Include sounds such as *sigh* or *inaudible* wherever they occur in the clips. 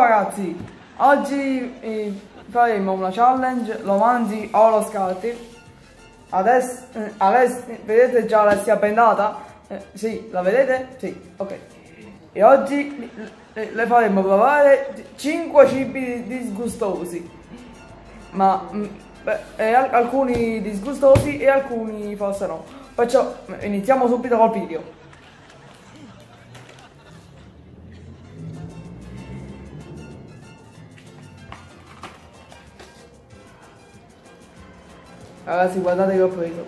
ragazzi, oggi eh, faremo una challenge, lo mangi o lo scatti. Adesso, eh, Alessia, vedete già Alessia bendata? Eh, sì, la vedete? Sì, ok. E oggi eh, le faremo provare 5 cibi disgustosi. Ma mm, beh, al- alcuni disgustosi e alcuni forse no. Perciò iniziamo subito col video. Ragazzi guardate che ho preso.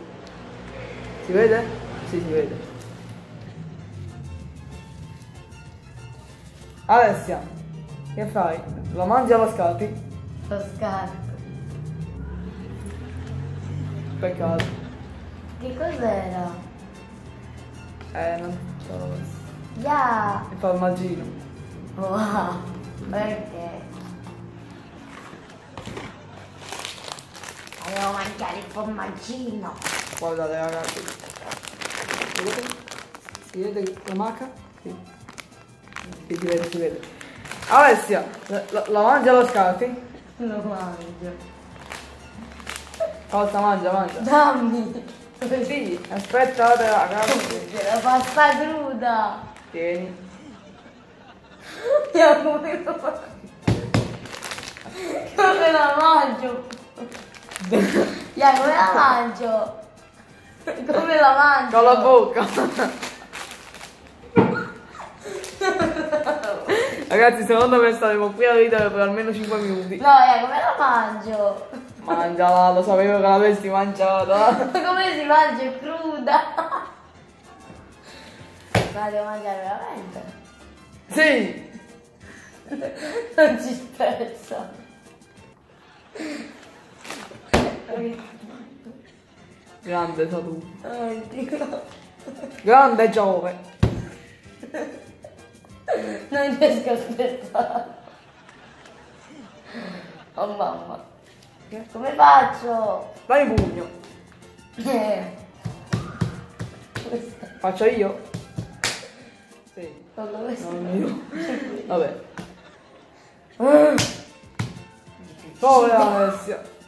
Si vede? Sì, si vede. Alessia, che fai? Lo mangi o lo scatti? Lo scarto. Peccato. Che cos'era? Eh, non so. Ya! Il formaggino. Wow! Perché? Volevo mangiare il formaggino. Guardate ragazzi. Vedete? Si vede la macca? Sì. Sì, si vede, si vede. Alessia, la, la- la mangi o lo scatti? Lo mangio. Forza, mangia, mangia. Dammi! Sì, aspettate ragazzi. C'è la pasta cruda! Tieni. Io come lo mangio? Come la mangio? *laughs* Ya, come la mangio? Come la mangio? Con la bocca. *laughs* Ragazzi, secondo me staremo qui a ridere per almeno 5 minuti. No, ya, come la mangio? Mangiala, lo sapevo che l'avresti mangiata. *laughs* Come si mangia È cruda? La devo mangiare veramente? Sì. Non ci penso. Grande sei tu. Dio. Grande Giove. Non riesco a aspettare. Oh mamma. Come faccio? Dai un pugno. Eh. Faccio io? Sì. Non dove Non io. Vabbè. Povera Alessia.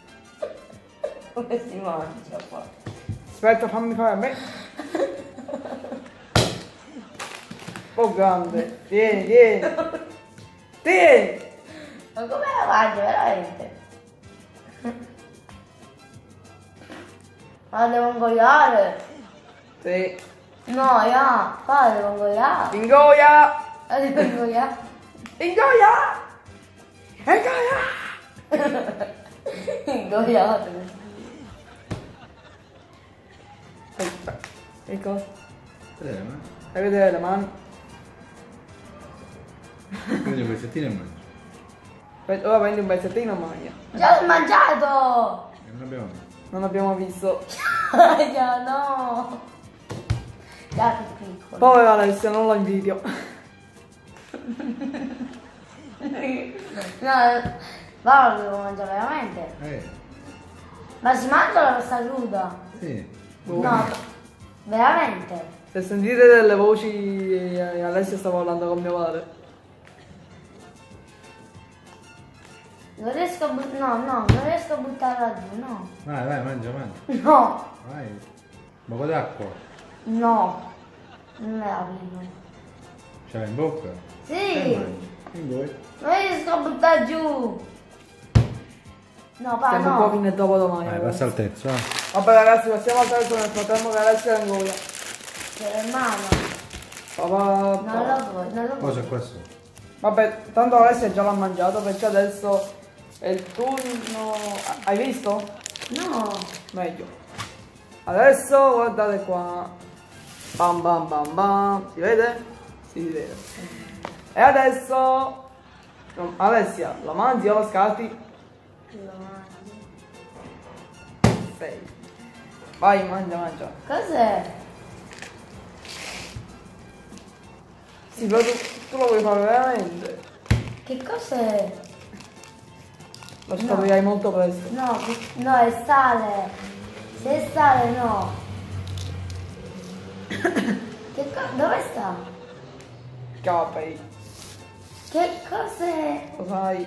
Come si mangia qua? Aspetta, fammi fare a me. Oh grande. Vieni, vieni. Vieni. Ma come la mangio veramente? Ma devo ingoiare? Sì. No, ya, qua devo ingoiare. Ingoia. La devo ingoiare. Ingoia. Ingoia. Ingoiare. Cosa? Vedere, ma? Fai vedere le mani. Prendi un pezzettino e mangi. Ora prendi un pezzettino e mangia. Già l'ho mangiato! Non abbiamo visto. Non abbiamo visto. Ya, no! Ya, che piccolo. Povera Alessia, non la invidio. No, ma lo devo mangiare veramente. Eh, Ma si mangia la pasta cruda? sì. No, veramente? Se sentite delle voci, eh, Alessia sta parlando con mio padre. Non riesco a buttare... No, no, non riesco a buttarla giù, no. Vai, vai, mangia, mangia. No, Vai. Un po' d'acqua. no. Non me la vivo. Ce l'hai in bocca? Sì, voi? non riesco a buttare giù. No, pa, Siamo qua no. fino a dopo domani. Vai, ragazzi. passa al terzo, eh. Vabbè ragazzi, passiamo al terzo nel frattempo che Alessia è in gola. C'è mano. Papà. Non lo vuoi, non lo. Cosa è questo? Vabbè, tanto Alessia già l'ha mangiato, perciò adesso è il turno. Hai visto? No. Meglio. Adesso guardate qua. Bam bam bam bam. Si vede? Si vede. E adesso. Alessia, lo mangi o lo scatti? Sei. Vai, mangia, mangia. Cos'è? Sì, però tu, tu lo vuoi fare veramente? Che cos'è? Lo scoprirai molto presto. No, no, è sale. Se è sale, no. Che co- Dove sta? Capri. Che cos'è? Lo sai.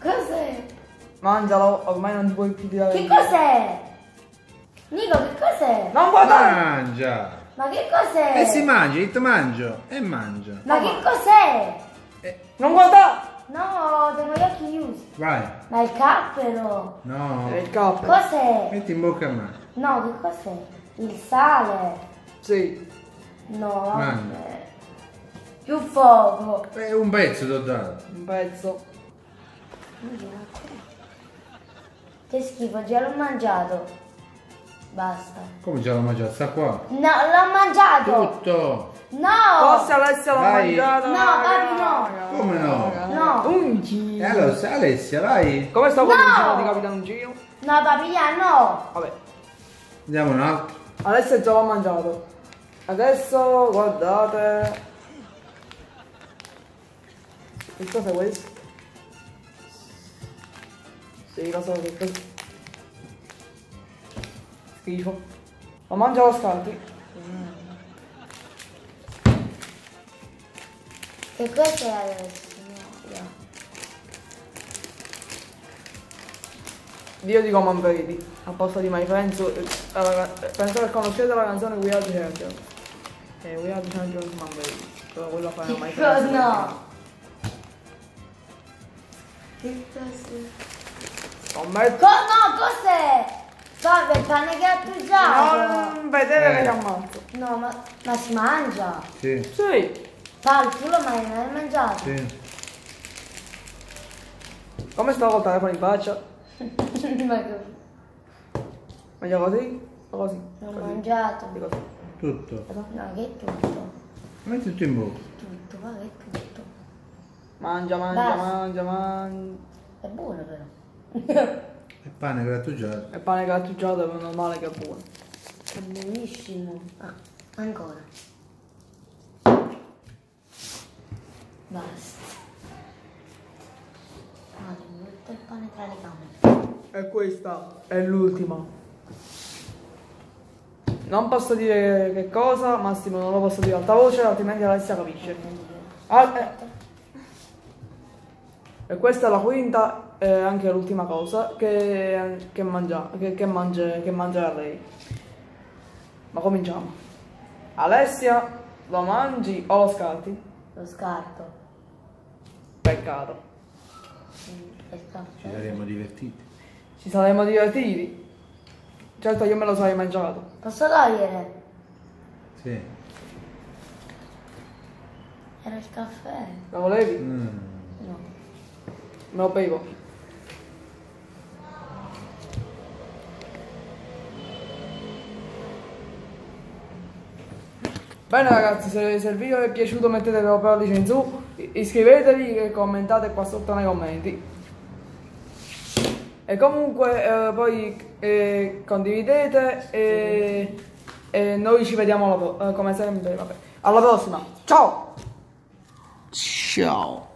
Cos'è? Mangialo, ormai non ti puoi più tirare. Che cos'è? Nico, che cos'è? Non guardare! Mangia! Ma che cos'è? E si mangia, io ti mangio. E mangia. Ma che cos'è? Non guardare! No, tengo gli occhi chiusi. Vai. Ma il cappero. No. È il capo. Cos'è? Metti in bocca a me. No, che cos'è? Il sale. Sì. No, Mangia. Più fuoco. È un pezzo ti ho dato. Un pezzo. Che schifo, già l'ho mangiato. Basta. Come già l'ho mangiato? Sta qua. No, l'ho mangiato. Tutto. No. Forse Alessia l'ha Dai. mangiata. No, papi, no. Come no? No. Unchi. E allora, se- Alessia, vai. Come sta quello No. di Capitano Gino? No, papiglia, no. Vabbè. Andiamo un altro. Alessia già l'ha mangiato. Adesso guardate. Che cosa è questo? Sì, lo so che cosa. Schifo. Lo mangia lo scaldi. Che cos'è adesso? No, no. Dio di come vedi. A posto di My Friends. eh, penso che conoscete la canzone We Are the Champions. Eh, We Are the Champions Man Baby. Però quello fa My cosa? Friends. No. Che cos'è? Scommetto. Co- no, cos'è? Salve, il pane grattugiato. Non vedere Eh. che ammazzo. No, ma, ma si mangia. Sì. Sì. Pal, tu lo mai non hai mangiato? Sì. Come sto col telefono in faccia? ma che... Meglio così? O così? Non ho Così. mangiato. Di così. Tutto. No, che è tutto. Metti tutto in bocca. Tutto, ma che è tutto. Mangia, mangia, Basta. mangia, mangia. È buono però. E pane grattugiato. E pane grattugiato è normale che è buono. È buonissimo. Ah, ancora. Basta. Ah, mi metto il pane tra le gambe. E questa è l'ultima. Non posso dire che cosa, Massimo non lo posso dire a alta voce, altrimenti Alessia capisce. Ah, eh. E questa è la quinta e anche l'ultima cosa che, che, mangia, che, che, mangia, che mangerà lei. Ma cominciamo. Alessia, lo mangi o lo scarti? Lo scarto. Peccato. Mm, Ci saremmo divertiti. Ci saremmo divertiti. Certo io me lo sarei mangiato. Posso togliere? Sì. Era il caffè. Lo volevi? Mm. Me lo bevo. Bene ragazzi, se, se il video vi è piaciuto mettete il pollice in su, iscrivetevi e commentate qua sotto nei commenti. E comunque eh, poi eh, condividete e, e noi ci vediamo alla eh, come sempre. Vabbè. Alla prossima. Ciao! Ciao!